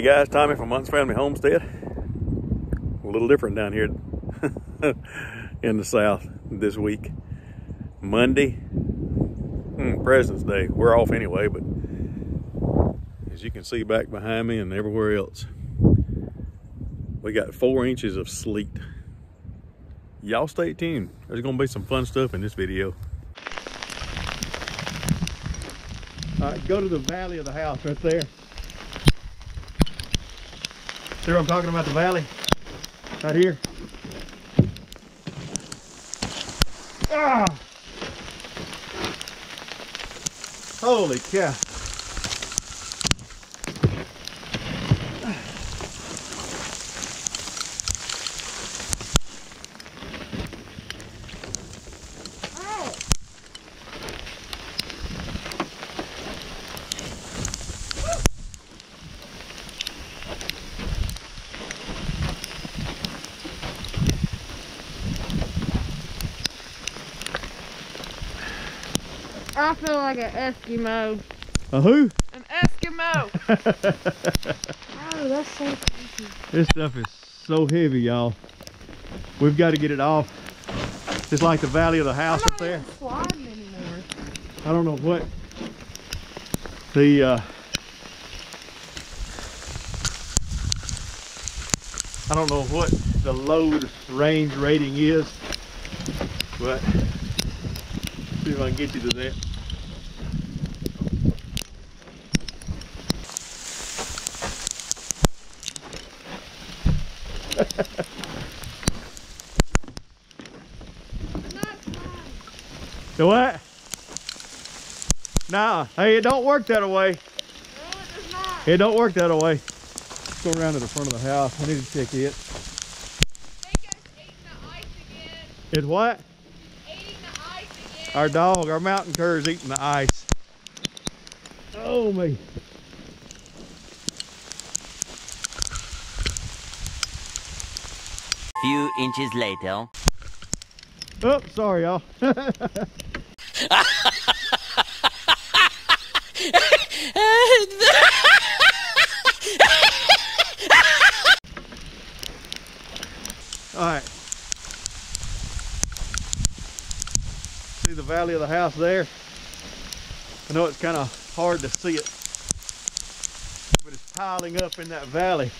Hey guys, Tommy from Monts Family Homestead. A little different down here in the south this week. Monday, hmm, President's Day. We're off anyway, but as you can see back behind me and everywhere else, we got four inches of sleet. Y'all stay tuned. There's gonna be some fun stuff in this video. All right, go to the valley of the house right there. See what I'm talking about, the valley? Right here. Ah! Holy cow. I feel like an Eskimo. A who? An Eskimo. oh, that's so creepy. This stuff is so heavy, y'all. We've got to get it off. It's like the valley of the house up there. even sliding anymore. I don't know what the uh, I don't know what the load range rating is, but see if I can get you to that. The what? Nah, hey, it don't work that way. No, it does not. It don't work that way. Let's go around to the front of the house. I need to check it. It's what? Our dog, our mountain cur is eating the ice. Oh me. Few inches later. Oh, sorry y'all. All right. See the valley of the house there? I know it's kind of hard to see it, but it's piling up in that valley.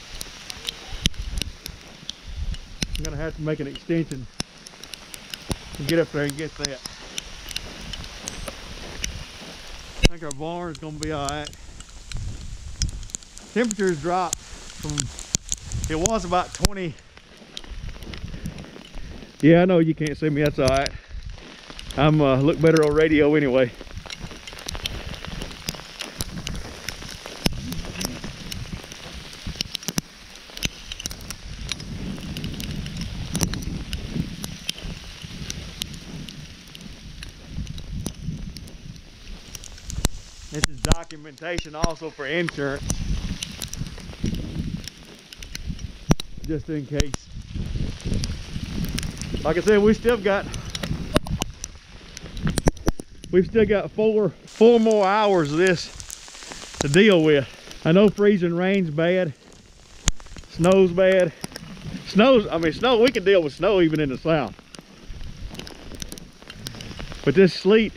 I'm gonna have to make an extension and get up there and get that. I think our barn's gonna be all right. Temperatures dropped from, it was about 20. Yeah, I know you can't see me, that's all right. I'm uh, look better on radio anyway. This is documentation also for insurance. Just in case. Like I said, we still got we've still got four four more hours of this to deal with. I know freezing rain's bad. Snow's bad. Snow's I mean snow we can deal with snow even in the south. But this sleet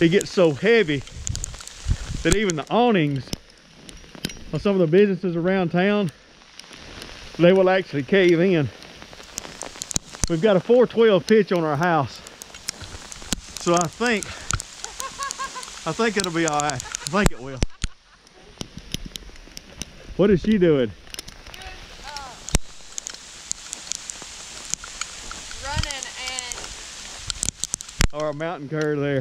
it gets so heavy that even the awnings of some of the businesses around town, they will actually cave in. We've got a 412 pitch on our house. So I think, I think it'll be all right. I think it will. What is she doing? Uh, running and Or a mountain cur there.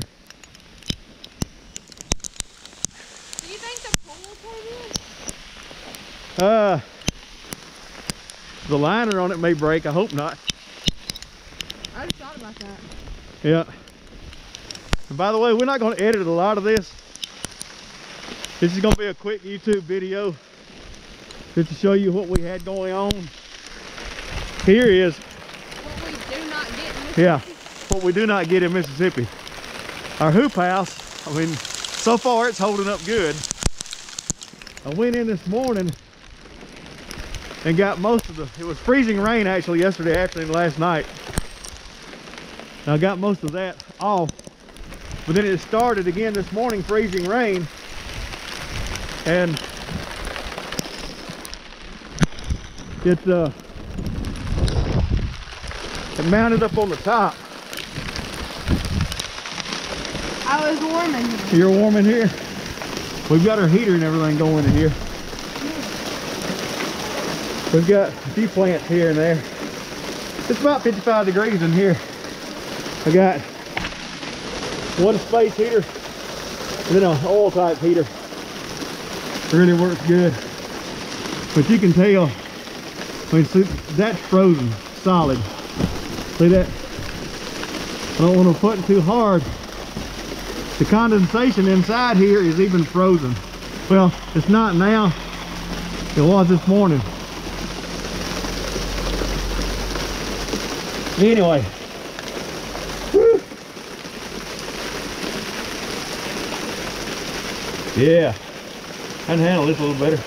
do you think the pool came in? Uh, the liner on it may break. I hope not. I just thought about that. Yeah. And by the way, we're not going to edit a lot of this. This is going to be a quick YouTube video just to show you what we had going on. Here is, What we do not get in yeah, what we do not get in Mississippi. Our hoop house, I mean, so far it's holding up good. I went in this morning and got most of the, it was freezing rain actually yesterday afternoon, last night. And I got most of that off. But then it started again this morning, freezing rain. And it, uh, it mounted up on the top. I was warming here. You're warm in here? We've got our heater and everything going in here. We've got a few plants here and there. It's about 55 degrees in here. I got one space heater and then an oil type heater. Really works good. But you can tell, I mean, see, that's frozen, solid. See that? I don't want to put it too hard the condensation inside here is even frozen. Well, it's not now. It was this morning. Anyway. Whew. Yeah. I can handle this a little better.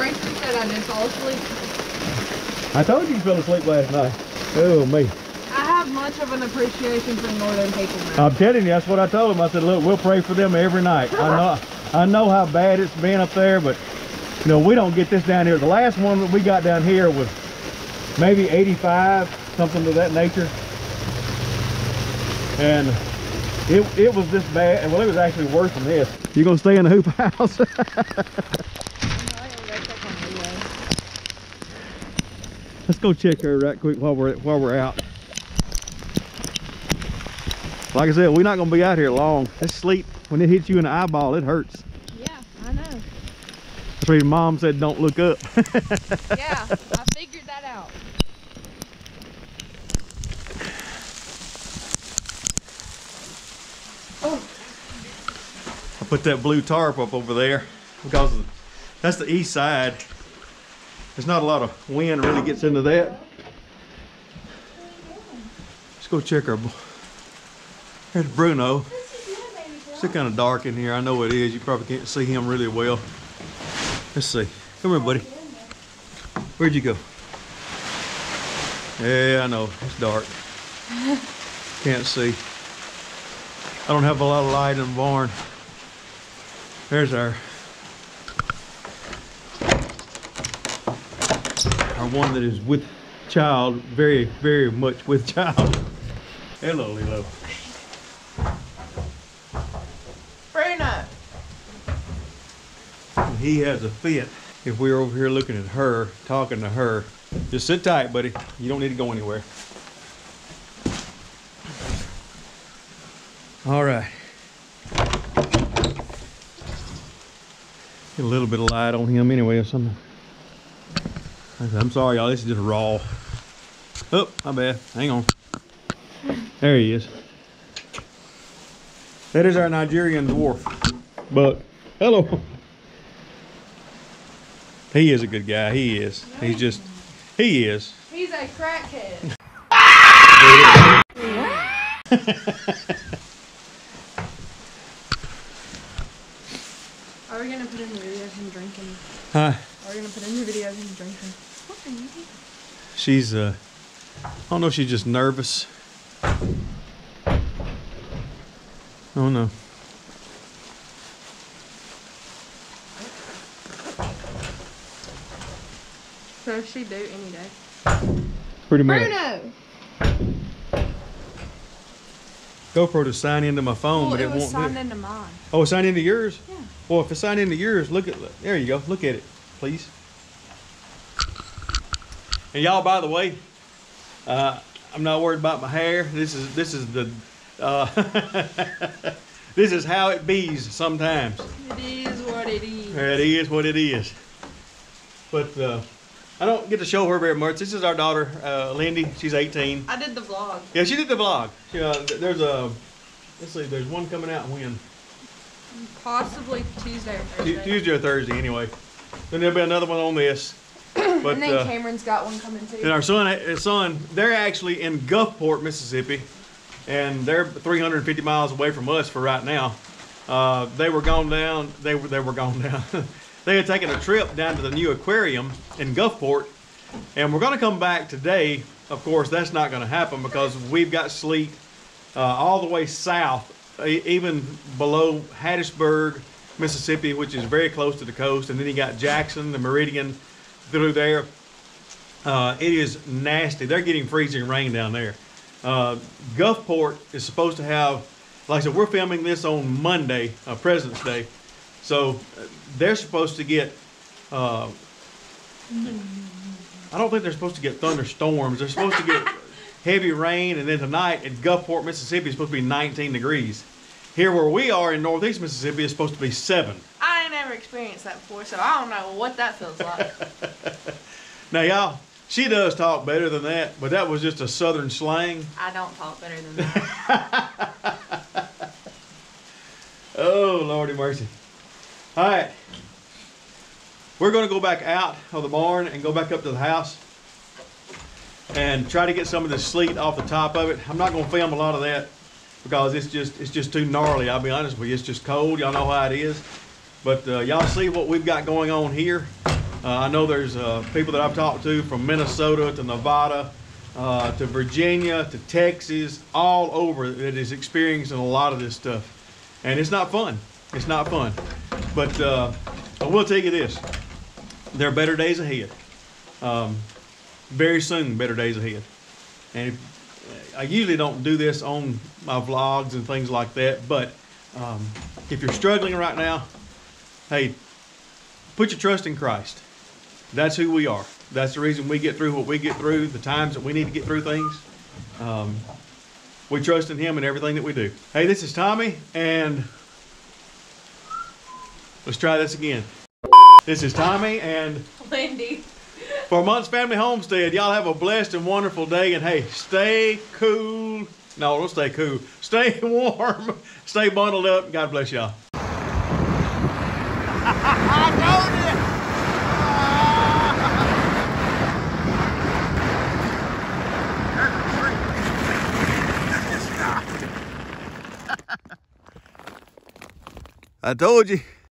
Rachel said I fall asleep. I told you you fell asleep last night. Oh, me. I have much of an appreciation for northern people now. I'm telling you, that's what I told him. I said, look, we'll pray for them every night. I know, I know how bad it's been up there, but you know, we don't get this down here. The last one that we got down here was maybe 85, something of that nature. And it, it was this bad. And well, it was actually worse than this. You gonna stay in the hoop house? Let's go check her right quick while we're while we're out. Like I said, we're not gonna be out here long. That sleep, when it hits you in the eyeball, it hurts. Yeah, I know. That's why your mom said don't look up. Yeah, I figured that out. Oh, I put that blue tarp up over there because that's the east side. There's not a lot of wind really gets into that. Let's go check our. bo- There's Bruno. Still kind of dark in here. I know it is. You probably can't see him really well. Let's see. Come here, buddy. Where'd you go? Yeah, I know. It's dark. Can't see. I don't have a lot of light in the barn. There's our our one that is with child, very, very much with child. Hello, Lilo. He has a fit. If we're over here looking at her, talking to her, just sit tight, buddy. You don't need to go anywhere. All right. Get a little bit of light on him anyway or something. I'm sorry, y'all. This is just raw. Oh, my bad. Hang on. There he is. That is our Nigerian dwarf. But, hello. He is a good guy. He is. He's just, he is. He's a crackhead. Are we gonna put in the videos him drinking? Huh? Are we gonna put in the videos him drinking? What are you? She's, uh, I don't know if she's just nervous. Oh no. She do any day. Pretty much. Bruno. GoPro to sign into my phone, Well, but it it, won't. signed into mine. Oh, it's signed into yours? Yeah. Well, if it's signed into yours, look at, there you go. Look at it, please. And y'all, by the way, uh, I'm not worried about my hair. This is, this is the, uh, this is how it bees sometimes. It is what it is. It is what it is. But uh, I don't get to show her very much. This is our daughter, uh, Lindy. She's 18. I did the vlog. Yeah, she did the vlog. She, uh, there's a, let's see, there's one coming out when? Possibly Tuesday or Thursday. Tuesday or Thursday, anyway. Then there'll be another one on this. But and then uh, Cameron's got one coming too. and our son, his son, they're actually in Gulfport, Mississippi, and they're 350 miles away from us for right now. Uh, they were gone down. They were they were gone down. they had taken a trip down to the new aquarium in Gulfport, and we're going to come back today. Of course, that's not going to happen because we've got sleet uh, all the way south, even below Hattiesburg, Mississippi, which is very close to the coast, and then you got Jackson, the Meridian, through there. Uh, it is nasty. They're getting freezing rain down there. Uh, Gulfport is supposed to have, like I said, we're filming this on Monday, uh, President's Day. So uh, they're supposed to get, uh, I don't think they're supposed to get thunderstorms. They're supposed to get heavy rain, and then tonight at Gulfport, Mississippi, it's supposed to be 19 degrees. Here where we are in northeast Mississippi, it's supposed to be seven. I ain't never experienced that before, so I don't know what that feels like. Now, y'all, she does talk better than that, but that was just a southern slang. I don't talk better than that. Oh, Lordy mercy. All right. We're going to go back out of the barn and go back up to the house and try to get some of the sleet off the top of it. I'm not going to film a lot of that because it's just it's just too gnarly. I'll be honest with you. It's just cold. Y'all know how it is. But uh, y'all see what we've got going on here. Uh, I know there's uh, people that I've talked to from Minnesota to Nevada uh, to Virginia to Texas, all over that is experiencing a lot of this stuff and it's not fun. It's not fun. But uh, I will tell you this: there are better days ahead. Um, very soon, better days ahead. And if, I usually don't do this on my vlogs and things like that, but um, if you're struggling right now, hey, put your trust in Christ. That's who we are. That's the reason we get through what we get through, the times that we need to get through things. Um, we trust in Him in everything that we do. Hey, this is Tommy, and let's try this again. This is Tommy, and Lindy. for Monts Family Homestead, y'all have a blessed and wonderful day, and hey, stay cool. No, don't stay cool. Stay warm. Stay bundled up. God bless y'all. I told you.